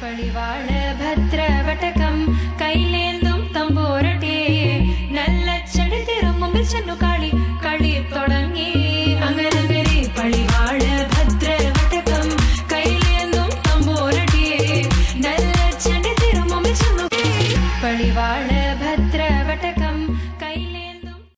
പടിവാള ഭദ്രവടകം കയ്യിലേന്തും തമ്പോരട്ടെ. നല്ല ചെടി തിരുമുമ്പിൽ ചെന്നു കളി കളി തുടങ്ങി. അങ്ങനെ പളിവാള ഭദ്രവടകം കയ്യിലേന്തും തമ്പോരട്ടെ. നല്ല ചെടി തിരുമുമ്പിൽ പളിവാള